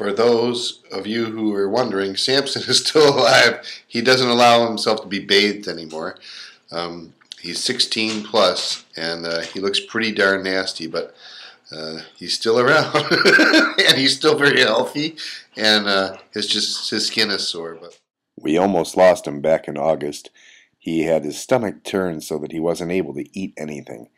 for those of you who are wondering, Samson is still alive. He doesn't allow himself to be bathed anymore. Um, he's 16 plus, and uh, he looks pretty darn nasty, but uh, he's still around, and he's still very healthy, and uh, his just his skin is sore. But we almost lost him back in August. He had his stomach turned so that he wasn't able to eat anything,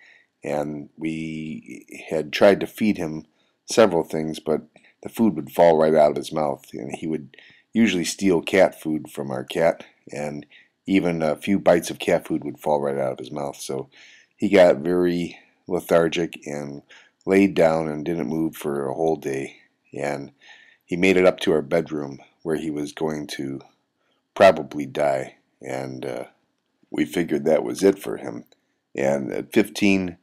and we had tried to feed him several things, but the food would fall right out of his mouth, and he would usually steal cat food from our cat, and even a few bites of cat food would fall right out of his mouth. So he got very lethargic and laid down and didn't move for a whole day. And he made it up to our bedroom where he was going to probably die. And uh, we figured that was it for him. And at 15,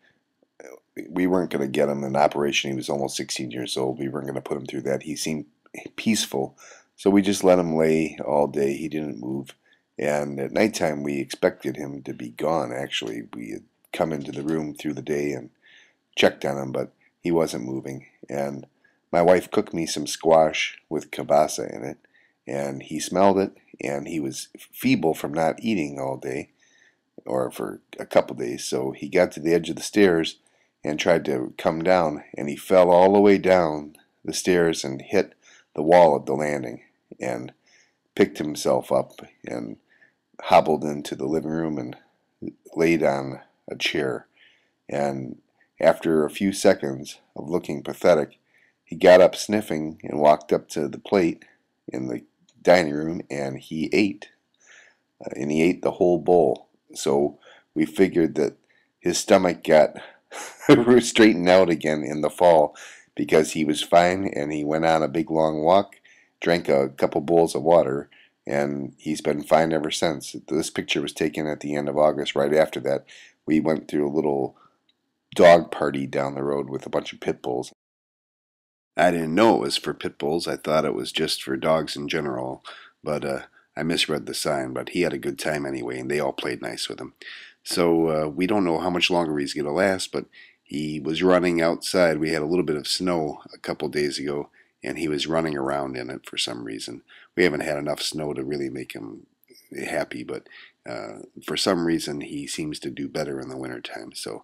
we weren't going to get him an operation. He was almost 16 years old. We weren't going to put him through that. He seemed peaceful. So we just let him lay all day. He didn't move. And at nighttime, we expected him to be gone, actually. We had come into the room through the day and checked on him, but he wasn't moving. And my wife cooked me some squash with kielbasa in it, and he smelled it, and he was feeble from not eating all day, or for a couple days. So he got to the edge of the stairs and tried to come down, and he fell all the way down the stairs and hit the wall of the landing, and picked himself up and hobbled into the living room and laid on a chair. And after a few seconds of looking pathetic, he got up sniffing and walked up to the plate in the dining room and he ate. Uh, and he ate the whole bowl. So we figured that his stomach got straightened out again in the fall because he was fine and he went on a big long walk, drank a couple bowls of water, and he's been fine ever since. This picture was taken at the end of August. Right after that, we went through a little dog party down the road with a bunch of pit bulls. I didn't know it was for pit bulls. I thought it was just for dogs in general, but uh, I misread the sign. But he had a good time anyway, and they all played nice with him. So uh, we don't know how much longer he's going to last, but he was running outside. We had a little bit of snow a couple days ago, and he was running around in it for some reason. We haven't had enough snow to really make him happy, but uh, for some reason he seems to do better in the wintertime. So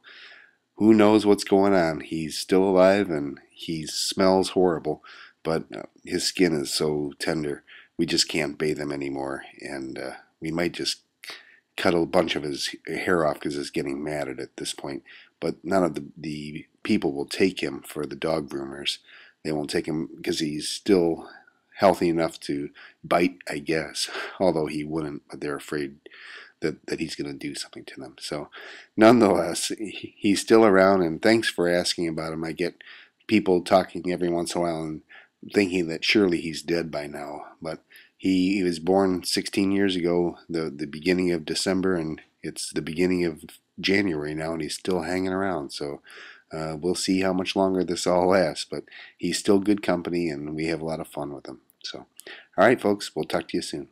who knows what's going on? He's still alive and he smells horrible, but uh, his skin is so tender. We just can't bathe him anymore, and uh, we might just cut a bunch of his hair off because he's getting mad at it at this point. But none of the, the people will take him for the dog groomers. They won't take him because he's still healthy enough to bite, I guess, although he wouldn't, but they're afraid that, that he's going to do something to them. So, nonetheless, he, he's still around, and thanks for asking about him. I get people talking every once in a while and thinking that surely he's dead by now, but he, he was born 16 years ago, the, the beginning of December, and it's the beginning of January now, and he's still hanging around. So, uh, we'll see how much longer this all lasts, but he's still good company and we have a lot of fun with him. So, all right, folks, we'll talk to you soon.